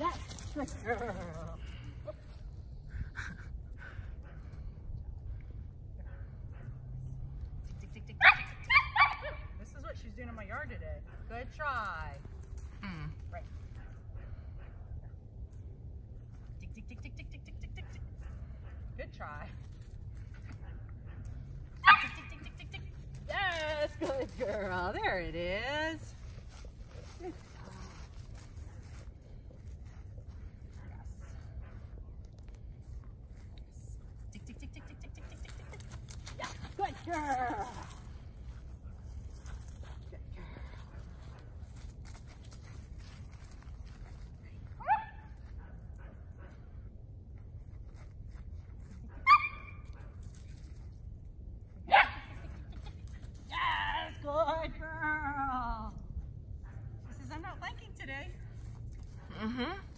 Yes. This is what she's doing in my yard today. Good try. Mm. Right. Tick, tick, tick, tick, tick, tick, tick, tick, tick. Good try. Tick, tick, tick, tick, tick, tick. Yes, good girl. There it is. Girl. Yes, good girl. Says, I'm not today. Mm-hmm.